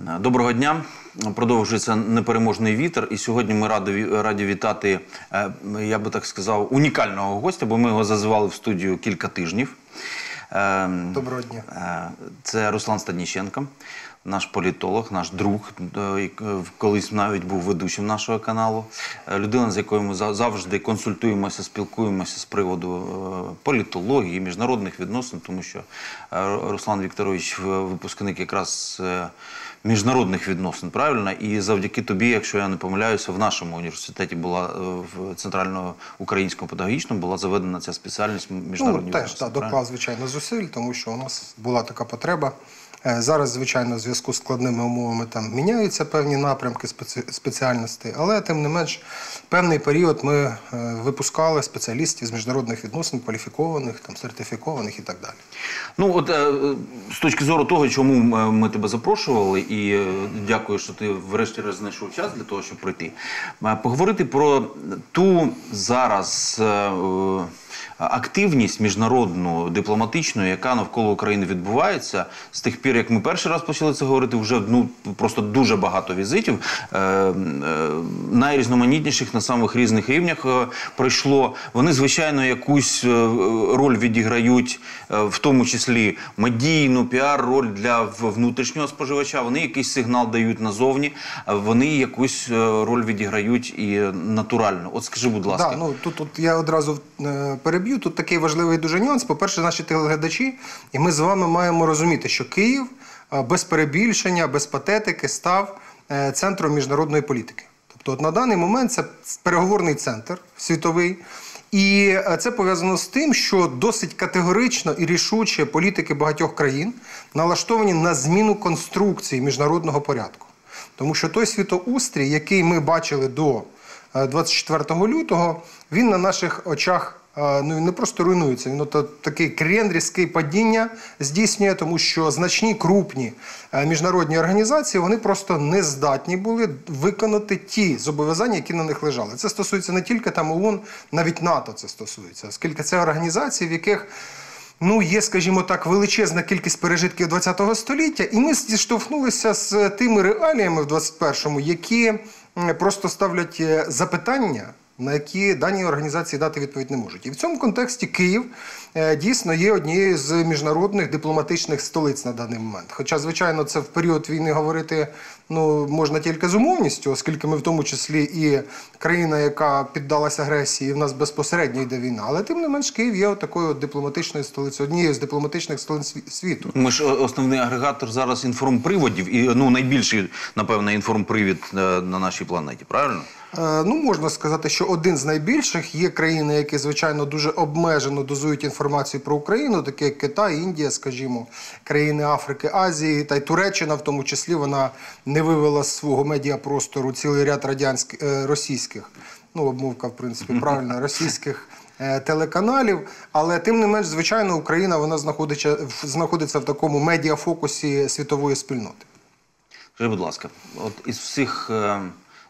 Доброго дня. Продовжується непереможний вітер. І сьогодні ми раді, раді вітати, е, я би так сказав, унікального гостя, бо ми його зазивали в студію кілька тижнів. Е, Доброго дня. е, Це Руслан Станіщенко, наш політолог, наш друг, е, колись навіть був ведучим нашого каналу. Людина, з якою ми за- завжди консультуємося, спілкуємося з приводу політології, міжнародних відносин, тому що Руслан Вікторович випускник якраз міжнародних відносин, правильно? І завдяки тобі, якщо я не помиляюся, в нашому університеті була е, в центрально-українському педагогічному була заведена ця спеціальність міжнародні Ну, теж так, доклав, звичайно, зусиль, тому що у нас була така потреба. Е, Зараз, звичайно, в зв'язку з складними умовами там міняються певні напрямки спеці- спеціальностей, але тим не менш, певний період ми е, випускали спеціалістів з міжнародних відносин, кваліфікованих, там, сертифікованих і так далі. Ну, от е, з точки зору того, чому ми тебе запрошували, і дякую, що ти врешті-решт знайшов час для того, щоб прийти. Поговорити про ту зараз активність міжнародну дипломатичну, яка навколо України відбувається з тих пір, як ми перший раз почали це говорити, вже ну просто дуже багато візитів е, е, найрізноманітніших на самих різних рівнях е, пройшло. Вони звичайно якусь е, роль відіграють, е, в тому числі медійну піар роль для внутрішнього споживача. Вони якийсь сигнал дають назовні, вони якусь е, роль відіграють і натурально. От скажи, будь ласка, Да, ну тут, тут я одразу е, переб'ю. Тут такий важливий дуже нюанс. По-перше, наші телеглядачі, і ми з вами маємо розуміти, що Київ е, без перебільшення, без патетики став е, центром міжнародної політики. Тобто, от на даний момент це переговорний центр світовий. І е, це пов'язано з тим, що досить категорично і рішуче політики багатьох країн налаштовані на зміну конструкції міжнародного порядку. Тому що той світоустрій, який ми бачили до е, 24 лютого, він на наших очах ну, не просто руйнується, він от такий крен, різкий падіння здійснює, тому що значні крупні е, міжнародні організації вони просто не здатні були виконати ті зобов'язання, які на них лежали. Це стосується не тільки там ООН, навіть НАТО це стосується, оскільки це організації, в яких Ну, є, скажімо так, величезна кількість пережитків ХХ століття, і ми зіштовхнулися з тими реаліями в 21-му, які просто ставлять е, запитання, на які дані організації дати відповідь не можуть. І в цьому контексті Київ е, дійсно є однією з міжнародних дипломатичних столиць на даний момент. Хоча, звичайно, це в період війни говорити ну, можна тільки з умовністю, оскільки ми в тому числі і країна, яка піддалася агресії, в нас безпосередньо йде війна. Але тим не менш Київ є такою дипломатичною столицею, однією з дипломатичних столиць світу. Ми ж основний агрегатор зараз інформприводів, і ну найбільший, напевно, інформпривід е, на нашій планеті, правильно? Е, Ну, можна сказати, що один з найбільших є країни, які, звичайно, дуже обмежено дозують інформацію про Україну, такі як Китай, Індія, скажімо, країни Африки, Азії та й Туреччина, в тому числі, вона не вивела з свого медіапростору цілий ряд радянських е, російських, ну, обмовка, в принципі, правильно, російських. е, Телеканалів, але тим не менш, звичайно, Україна вона знаходиться, в- знаходиться в такому медіафокусі світової спільноти. Скажи, будь ласка, от із всіх. е,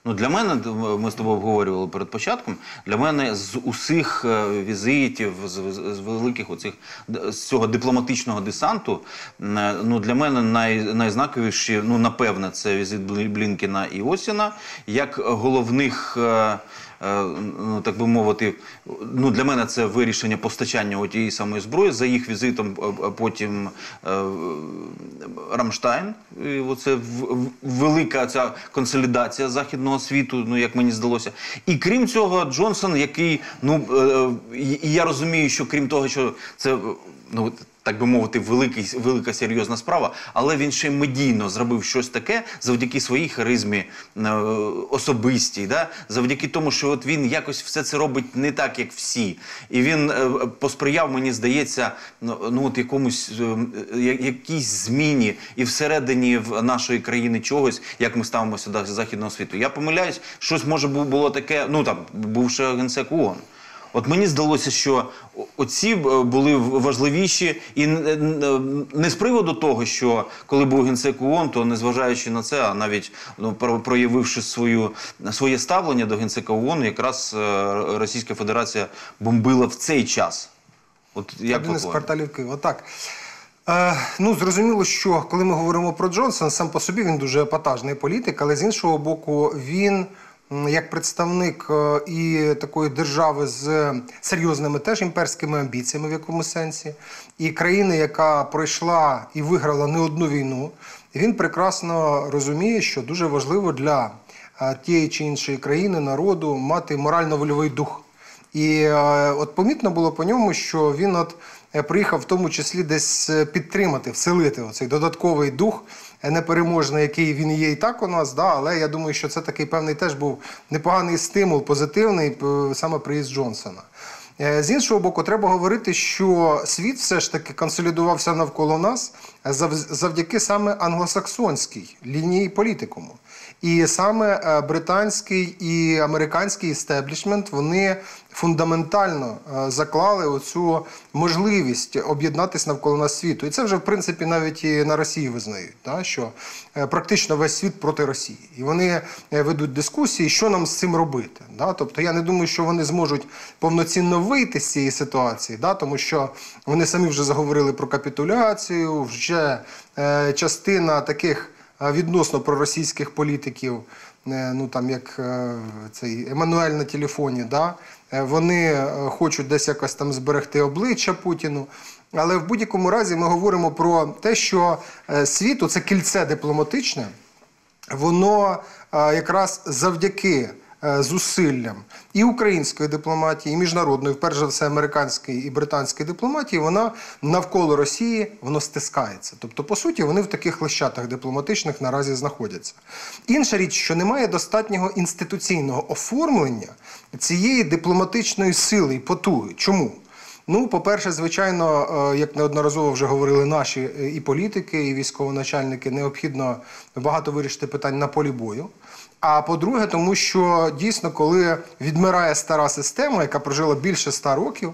Ну, для мене, ми з тобою обговорювали перед початком, для мене з усіх е, візитів, з, з- великих оцих, з цього дипломатичного десанту, е, ну, для мене най, найзнаковіші, ну, напевне, це візит Блінкіна і Осіна, як головних, е, так би мовити, ну, для мене це вирішення постачання тієї самої зброї. За їх візитом е, е, потім е, Рамштайн. Оце в- велика ця консолідація західного світу, ну як мені здалося. І крім цього, Джонсон, який, ну е, я розумію, що крім того, що це. е, Ну, так би мовити, великий, велика серйозна справа, але він ще медійно зробив щось таке завдяки своїй харизмі е, особистій, да? завдяки тому, що от він якось все це робить не так, як всі. І він е, посприяв, мені здається, ну, ну от якомусь е, якійсь зміні і всередині в нашої країни чогось, як ми ставимося до західного світу. Я помиляюсь, щось може було таке, ну там бувши генсек ООН. От мені здалося, що оці е, були важливіші, і н- н- не з приводу того, що коли був генсек ООН, то незважаючи на це, а навіть ну, проявивши свою своє ставлення до генсека ООН, якраз е, Російська Федерація бомбила в цей час. От як Один із кварталів Києва. Так. Е, ну, зрозуміло, що коли ми говоримо про Джонсона, сам по собі він дуже епатажний політик, але з іншого боку, він як представник е, і такої держави з серйозними теж імперськими амбіціями в якомусь сенсі, і країни, яка пройшла і виграла не одну війну, він прекрасно розуміє, що дуже важливо для е, тієї чи іншої країни, народу мати морально-вольовий дух. І е, от помітно було по ньому, що він от приїхав в тому числі десь підтримати, вселити оцей додатковий дух непереможний, який він є і так у нас. Да, але я думаю, що це такий певний теж був непоганий стимул, позитивний е, саме приїзд Джонсона. Е, З іншого боку, треба говорити, що світ все ж таки консолідувався навколо нас зав- завдяки саме англосаксонській лінії політикуму. І саме е, британський і американський істеблішмент вони фундаментально е, заклали оцю можливість об'єднатися навколо нас світу. І це вже в принципі навіть і на Росії визнають, та, що е, практично весь світ проти Росії. І вони ведуть дискусії, що нам з цим робити. Да? Тобто я не думаю, що вони зможуть повноцінно вийти з цієї ситуації, да? тому що вони самі вже заговорили про капітуляцію, вже частина таких відносно проросійських політиків, е, ну там як е, цей Еммануель на телефоні, да? е, вони хочуть десь якось там зберегти обличчя Путіну. Але в будь-якому разі ми говоримо про те, що світу це кільце дипломатичне, воно якраз завдяки зусиллям і української дипломатії, і міжнародної, вперше за все американської і британської дипломатії, вона навколо Росії воно стискається. Тобто, по суті, вони в таких лищатах дипломатичних наразі знаходяться. Інша річ, що немає достатнього інституційного оформлення цієї дипломатичної сили і потуги. Чому? Ну, по-перше, звичайно, е, як неодноразово вже говорили наші е, і політики, і військовоначальники, необхідно багато вирішити питань на полі бою. А по-друге, тому що дійсно, коли відмирає стара система, яка прожила більше ста років,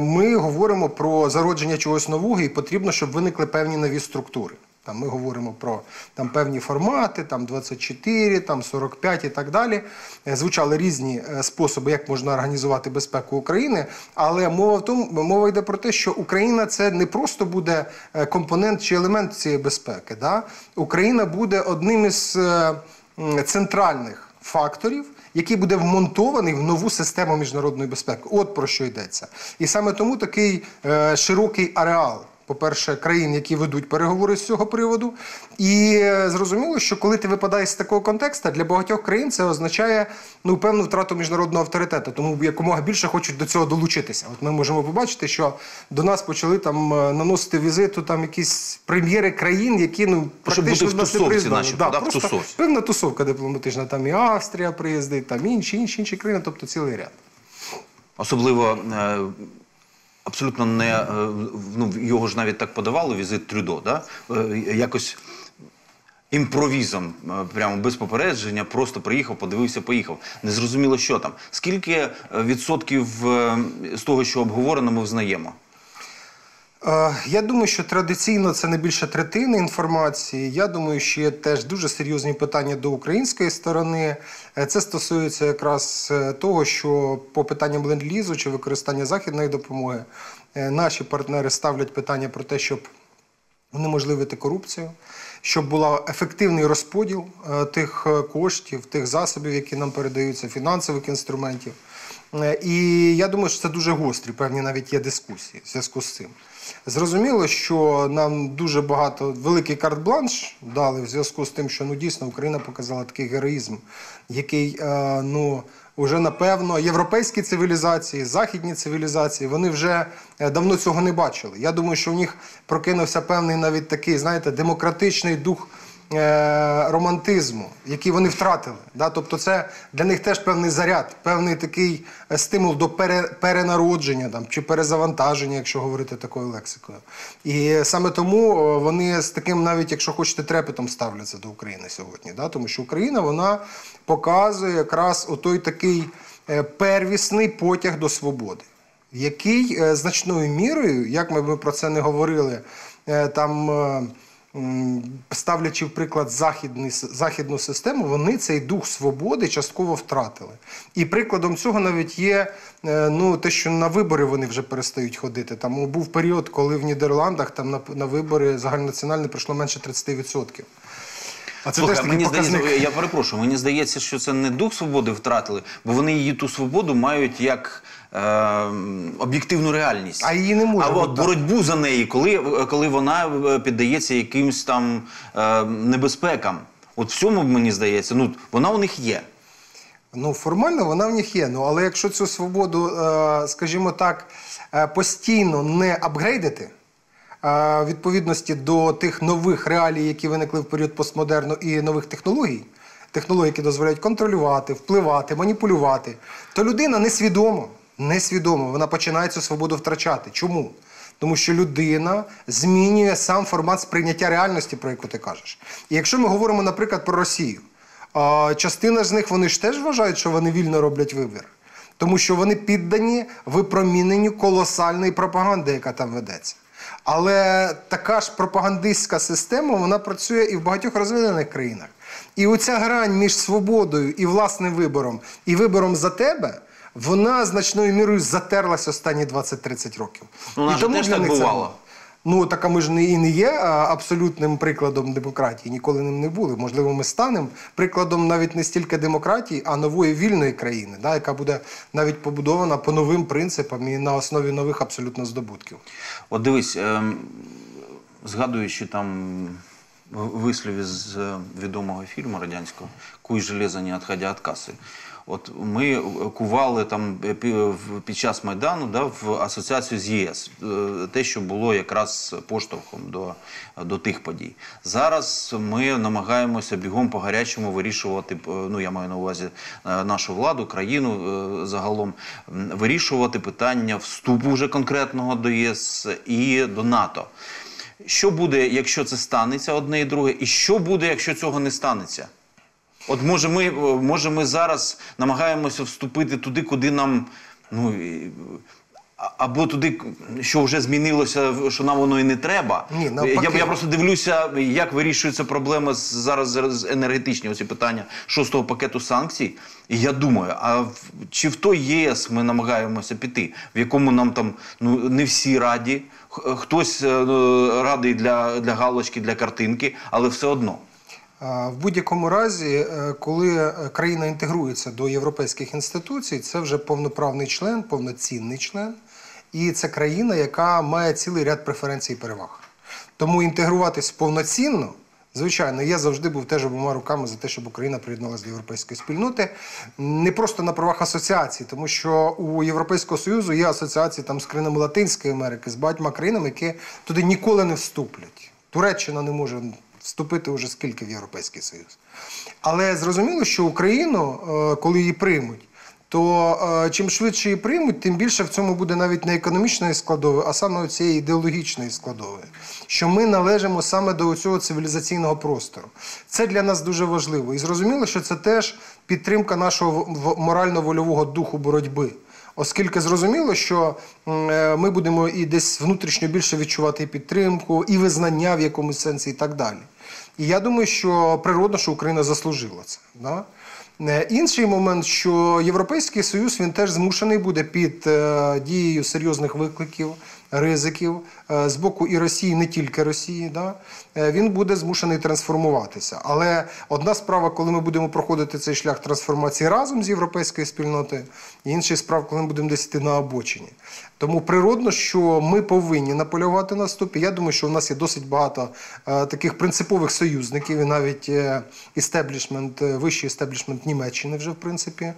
ми говоримо про зародження чогось нового, і потрібно, щоб виникли певні нові структури. Там ми говоримо про там певні формати, там 24, там 45 і так далі. Е, Звучали різні е, способи, як можна організувати безпеку України. Але мова в тому, мова йде про те, що Україна це не просто буде е, компонент чи елемент цієї безпеки. Да? Україна буде одним із центральних факторів, який буде вмонтований в нову систему міжнародної безпеки. От про що йдеться. І саме тому такий е, широкий ареал. По-перше, країн, які ведуть переговори з цього приводу, і е, зрозуміло, що коли ти випадаєш з такого контексту, для багатьох країн це означає ну певну втрату міжнародного авторитету, тому якомога більше хочуть до цього долучитися. От ми можемо побачити, що до нас почали там е, наносити візиту там якісь прем'єри країн, які ну Щоб практично бути в нас не тусовці да, просто тусовці. певна тусовка дипломатична. Там і Австрія приїздить, там інші, інші, інші країни, тобто цілий ряд. Особливо е, абсолютно не е, ну, його ж навіть так подавали візит Трюдо, да? Е, якось. Імпровізом, е, прямо без попередження, просто приїхав, подивився, поїхав. Не зрозуміло, що там. Скільки відсотків з того, що обговорено, ми взнаємо? Е, Я думаю, що традиційно це не більше третини інформації. Я думаю, що є теж дуже серйозні питання до української сторони. Е, Це стосується якраз е, того, що по питанням ленд-лізу чи використання західної допомоги наші партнери ставлять питання про те, щоб унеможливити корупцію, щоб був ефективний розподіл тих коштів, тих засобів, які нам передаються, фінансових інструментів. Е, І я думаю, що це дуже гострі, певні навіть є дискусії в зв'язку з цим. Зрозуміло, що нам дуже багато великий карт-бланш дали в зв'язку з тим, що ну дійсно Україна показала такий героїзм, який е, ну уже напевно європейські цивілізації, західні цивілізації, вони вже е, давно цього не бачили. Я думаю, що в них прокинувся певний навіть такий, знаєте, демократичний дух е, романтизму, який вони втратили. Да? Тобто, це для них теж певний заряд, певний такий е, стимул до пере, перенародження там, чи перезавантаження, якщо говорити такою лексикою. І саме тому вони з таким, навіть якщо хочете, трепетом ставляться до України сьогодні. Да? Тому що Україна вона показує якраз отой такий е, первісний потяг до свободи який е, значною мірою, як ми, ми про це не говорили, е, там е, ставлячи в приклад західний, західну систему, вони цей дух свободи частково втратили. І прикладом цього навіть є е, ну, те, що на вибори вони вже перестають ходити. Там був період, коли в Нідерландах там на, на вибори загальнонаціональні прийшло менше 30%. А це Слухай, теж мені показник. здається, я перепрошую, мені здається, що це не дух свободи втратили, бо вони її ту свободу мають як е, об'єктивну реальність. А її не може А бути так. боротьбу за неї, коли, коли вона е, піддається якимсь там е, небезпекам. От в цьому мені здається, ну вона у них є. Ну, формально вона в них є. Ну, але якщо цю свободу, е, скажімо так, е, постійно не апгрейдити, е, відповідності до тих нових реалій, які виникли в період постмодерну і нових технологій, технологій, які дозволяють контролювати, впливати, маніпулювати, то людина несвідомо, несвідомо вона починає цю свободу втрачати. Чому? Тому що людина змінює сам формат сприйняття реальності, про яку ти кажеш. І якщо ми говоримо, наприклад, про Росію, частина з них вони ж теж вважають, що вони вільно роблять вибір. Тому що вони піддані випроміненню колосальної пропаганди, яка там ведеться. Але така ж пропагандистська система вона працює і в багатьох розвинених країнах. І оця грань між свободою і власним вибором, і вибором за тебе, вона значною мірою затерлась останні 20-30 років. Ну, і же теж для так них це- Ну, так а ми ж не, і не є абсолютним прикладом демократії, ніколи ним не були. Можливо, ми станемо прикладом навіть не стільки демократії, а нової вільної країни, да, яка буде навіть побудована по новим принципам і на основі нових абсолютно здобутків. От дивись, ем, згадуючи там вислів із е, відомого фільму радянського Куй железо не відходя від каси. От ми кували там е, в- під час Майдану да, в асоціацію з ЄС, е, те, що було якраз поштовхом до, до тих подій. Зараз ми намагаємося бігом по гарячому вирішувати, е, ну я маю на увазі е, нашу владу, країну е, загалом, вирішувати питання вступу вже конкретного до ЄС і до НАТО. Що буде, якщо це станеться одне і друге, і що буде, якщо цього не станеться? От може ми, е, може ми зараз намагаємося вступити туди, куди нам. Ну, або туди, що вже змінилося, що нам воно і не треба. Ні, я, навпаки. я просто дивлюся, як вирішуються проблеми зараз з енергетичні оці питання шостого пакету санкцій. І я думаю, а в- чи в той ЄС ми намагаємося піти, в якому нам там ну не всі раді, хтось е, радий для, для галочки, для картинки, але все одно. В будь-якому разі, е, коли е, країна інтегрується до європейських інституцій, це вже повноправний член, повноцінний член, і це країна, яка має цілий ряд преференцій і переваг. Тому інтегруватись повноцінно. Звичайно, я завжди був теж обома руками за те, щоб Україна приєдналася до європейської спільноти. Не просто на правах асоціації, тому що у Європейського Союзу є асоціації там з країнами Латинської Америки, з багатьма країнами, які туди ніколи не вступлять. Туреччина не може вступити вже скільки в Європейський Союз. Але зрозуміло, що Україну, е, коли її приймуть, то е, чим швидше її приймуть, тим більше в цьому буде навіть не економічної складової, а саме цієї ідеологічної складової. Що ми належимо саме до цього цивілізаційного простору. Це для нас дуже важливо. І зрозуміло, що це теж підтримка нашого морально-вольового духу боротьби. Оскільки зрозуміло, що е, ми будемо і десь внутрішньо більше відчувати підтримку, і визнання в якомусь сенсі, і так далі. І я думаю, що природно, що Україна заслужила це. Да? Е, Інший момент, що Європейський Союз він теж змушений буде під е, дією серйозних викликів, ризиків е, з боку і Росії, не тільки Росії, да? е, він буде змушений трансформуватися. Але одна справа, коли ми будемо проходити цей шлях трансформації разом з європейською спільнотою, і інший справа, коли ми будемо десь на обочині. Тому природно, що ми повинні наполягати на ступі. Я думаю, що в нас є досить багато е, таких принципових союзників, і навіть істеблішмент, вищий істеблішмент Німеччини вже в принципі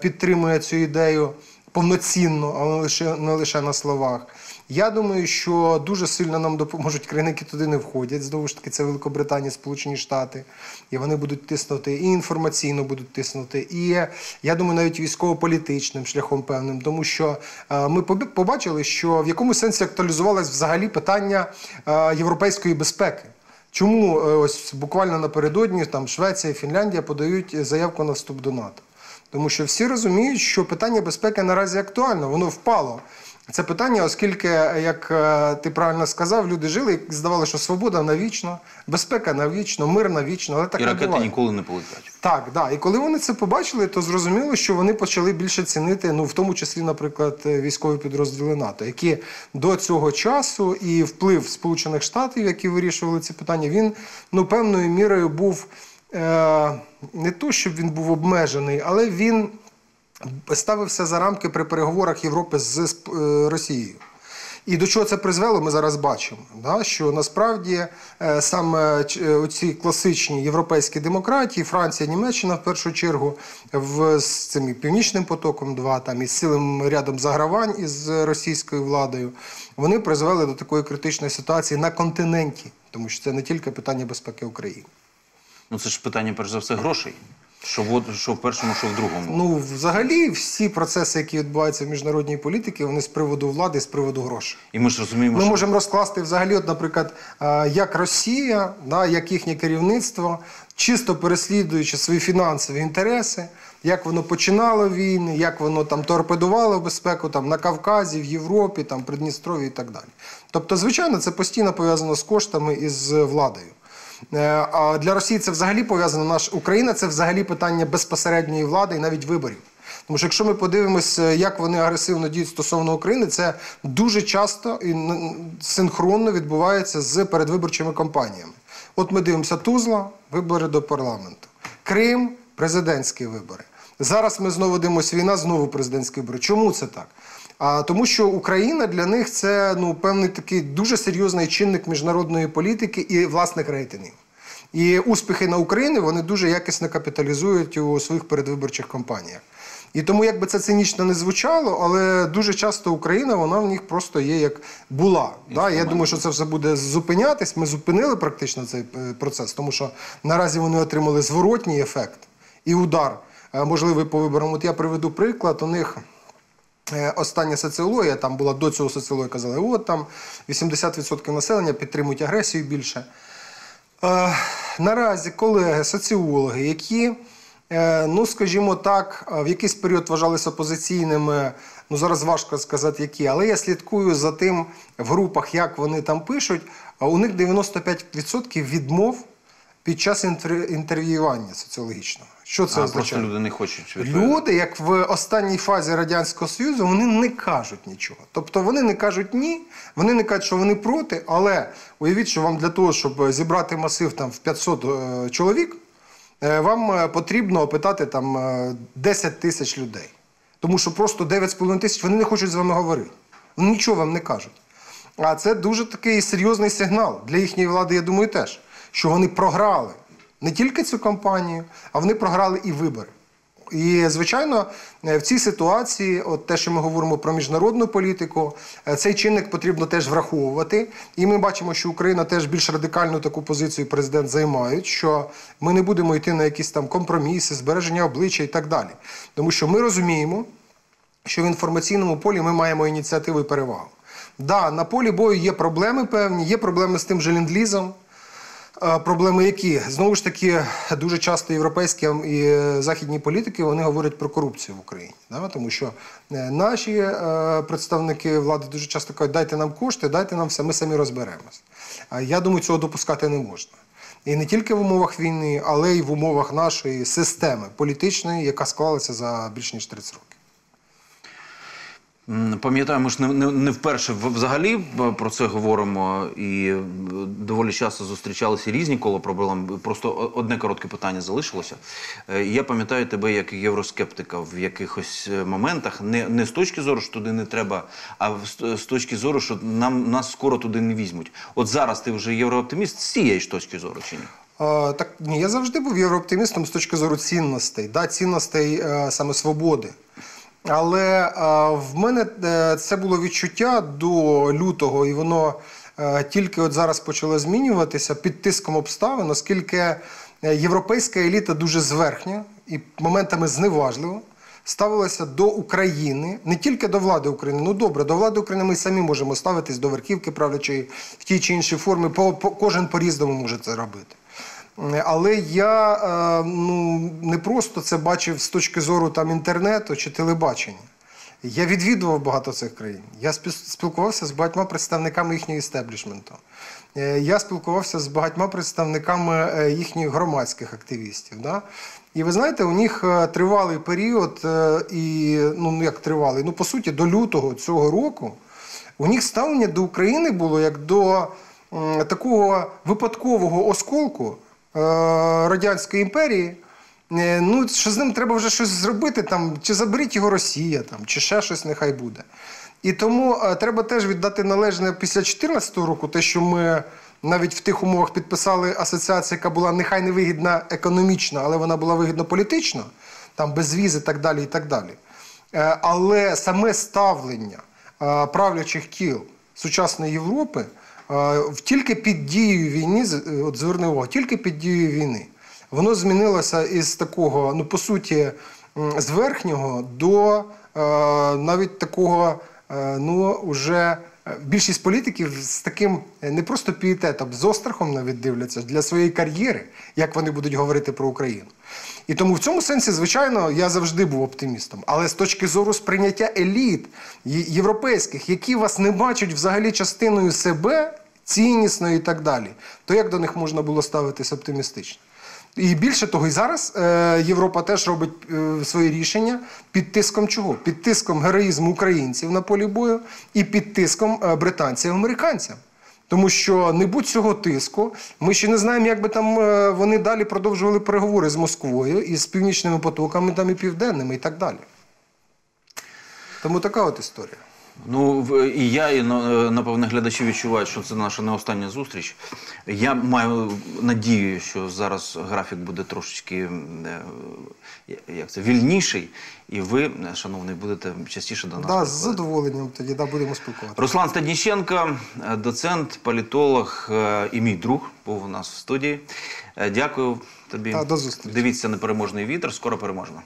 підтримує цю ідею повноцінно, а не лише не лише на словах. Я думаю, що дуже сильно нам допоможуть країни, які туди не входять. Знову ж таки, це Великобританія, Сполучені Штати. І вони будуть тиснути і інформаційно будуть тиснути, і я думаю, навіть військово-політичним шляхом певним, тому що е, ми побачили, що в якому сенсі актуалізувалось взагалі питання е, європейської безпеки. Чому е, ось буквально напередодні там Швеція і Фінляндія подають заявку на вступ до НАТО? Тому що всі розуміють, що питання безпеки наразі актуально, воно впало це питання, оскільки, як е, ти правильно сказав, люди жили і здавалося, що свобода навічно, безпека навічно, мир навічно, але так І не ракети буває. ніколи не полетять. Так, да. І коли вони це побачили, то зрозуміло, що вони почали більше цінити, ну в тому числі, наприклад, військові підрозділи НАТО, які до цього часу і вплив Сполучених Штатів, які вирішували ці питання, він ну певною мірою був е, не то, щоб він був обмежений, але він ставився за рамки при переговорах Європи з е, Росією. І до чого це призвело, ми зараз бачимо. Да? Що насправді е, саме е, оці класичні європейські демократії, Франція, Німеччина в першу чергу, в, з цим і північним потоком 2 там із цілим рядом загравань із російською владою, вони призвели до такої критичної ситуації на континенті, тому що це не тільки питання безпеки України. Ну це ж питання, перш за все, грошей. Що в, що в першому, що в другому. Ну, взагалі, всі процеси, які відбуваються в міжнародній політиці, вони з приводу влади, з приводу грошей. І ми ж розуміємо, Ми що можемо розкласти взагалі, от, наприклад, е, як Росія, да, як їхнє керівництво, чисто переслідуючи свої фінансові інтереси, як воно починало війни, як воно там торпедувало безпеку там, на Кавказі, в Європі, там, Придністров'ї і так далі. Тобто, звичайно, це постійно пов'язано з коштами і з владою. Е, А для Росії це взагалі пов'язано наш Україна, це взагалі питання безпосередньої влади і навіть виборів. Тому що якщо ми подивимося, як вони агресивно діють стосовно України, це дуже часто і синхронно відбувається з передвиборчими кампаніями. От ми дивимося Тузла, вибори до парламенту, Крим, президентські вибори. Зараз ми знову дивимося війна, знову президентські вибори. Чому це так? А тому, що Україна для них це ну певний такий дуже серйозний чинник міжнародної політики і власних рейтингів. І успіхи на Україні вони дуже якісно капіталізують у своїх передвиборчих кампаніях. І тому, як би це цинічно не звучало, але дуже часто Україна вона в них просто є як була. Да? Я думаю, що це все буде зупинятись. Ми зупинили практично цей е, процес, тому що наразі вони отримали зворотній ефект і удар е, можливий по виборам. От я приведу приклад. У них Остання соціологія, там була до цього соціологія, казали, от там 80% населення підтримують агресію більше. Е, наразі колеги, соціологи, які, е, ну скажімо так, е, в якийсь період вважалися опозиційними, ну зараз важко сказати, які, але я слідкую за тим в групах, як вони там пишуть, у них 95% відмов під час інтер- інтерв'ювання соціологічного. Що це а, просто люди не хочуть відповідати. Люди, як в останній фазі Радянського Союзу, вони не кажуть нічого. Тобто вони не кажуть ні, вони не кажуть, що вони проти, але уявіть, що вам для того, щоб зібрати масив там, в 500 е, чоловік, е, вам е, потрібно опитати там, е, 10 тисяч людей. Тому що просто 9,5 тисяч вони не хочуть з вами говорити. Вони нічого вам не кажуть. А це дуже такий серйозний сигнал для їхньої влади, я думаю, теж, що вони програли не тільки цю кампанію, а вони програли і вибори. І, звичайно, е, в цій ситуації, от те, що ми говоримо про міжнародну політику, е, цей чинник потрібно теж враховувати. І ми бачимо, що Україна теж більш радикальну таку позицію президент займають, що ми не будемо йти на якісь там компроміси, збереження обличчя і так далі. Тому що ми розуміємо, що в інформаційному полі ми маємо ініціативу і перевагу. Да, на полі бою є проблеми певні, є проблеми з тим же ленд-лізом. Проблеми які? Знову ж таки, дуже часто європейські і е, західні політики вони говорять про корупцію в Україні. Да? Тому що е, наші е, представники влади дуже часто кажуть, дайте нам кошти, дайте нам все, ми самі розберемось. Я думаю, цього допускати не можна. І не тільки в умовах війни, але й в умовах нашої системи політичної, яка склалася за більш ніж 30 років. М, Пам'ятаю, ж не, не, не вперше взагалі про це говоримо і е, доволі часто зустрічалися різні кола проблем. Просто одне коротке питання залишилося. Е, Я пам'ятаю тебе як євроскептика в якихось е, моментах, не, не з точки зору, що туди не треба, а з- точки зору, що нам нас скоро туди не візьмуть. От зараз ти вже єврооптиміст з цієї ж точки зору чи ні? А, так ні, я завжди був єврооптимістом з точки зору цінностей, да, цінностей е, саме свободи. Але е, в мене е, це було відчуття до лютого, і воно е, тільки от зараз почало змінюватися під тиском обставин, оскільки європейська еліта дуже зверхня і моментами зневажливо ставилася до України, не тільки до влади України. Ну добре, до влади України ми самі можемо ставитись до верхівки правлячої в тій чи іншій формі. По, по, кожен по-різному може це робити. Але я е, ну, не просто це бачив з точки зору там, інтернету чи телебачення. Я відвідував багато цих країн. Я спіл- спілкувався з багатьма представниками їхнього істеблішменту. Е, Я спілкувався з багатьма представниками е, їхніх громадських активістів. Да? І ви знаєте, у них тривалий період, і ну ну, як тривалий, ну по суті, до лютого цього року у них ставлення до України було як до такого випадкового осколку Радянської імперії. Е, Ну, що з ним треба вже щось зробити, там, чи заберіть його Росія, там, чи ще щось нехай буде. І тому е, треба теж віддати належне після 2014 року, те, що ми навіть в тих умовах підписали асоціацію, яка була нехай не вигідна економічно, але вона була вигідна політично, там без віз і так далі. і так далі. Е, Але саме ставлення е, правлячих кіл сучасної Європи е, тільки під дією війни, е, от зверни увагу, тільки під дією війни, воно змінилося із такого, ну по суті, з верхнього до е, навіть такого, е, ну уже більшість політиків з таким не просто пієтетом, з острахом навіть дивляться для своєї кар'єри, як вони будуть говорити про Україну. І тому в цьому сенсі, звичайно, я завжди був оптимістом. Але з точки зору сприйняття еліт європейських, які вас не бачать взагалі частиною себе, ціннісною і так далі, то як до них можна було ставитись оптимістично? І більше того, і зараз е, Європа теж робить е, свої рішення під тиском чого? Під тиском героїзму українців на полі бою і під тиском е, британців і американців. Тому що не будь цього тиску, ми ще не знаємо, як би там е, вони далі продовжували переговори з Москвою і з північними потоками, там і південними, і так далі. Тому така от історія. Ну і я, і на- напевне, глядачі відчувають, що це наша не остання зустріч. Я маю надію, що зараз графік буде трошечки е, як це вільніший, і ви, е, шановний, будете частіше до нас. Да, з задоволенням тоді да, будемо спілкуватися. Руслан Стадніченко, е, доцент, політолог е, і мій друг, був у нас в студії. Е, Дякую тобі. Та, до зустрічі. Дивіться непереможний вітер. Скоро переможемо.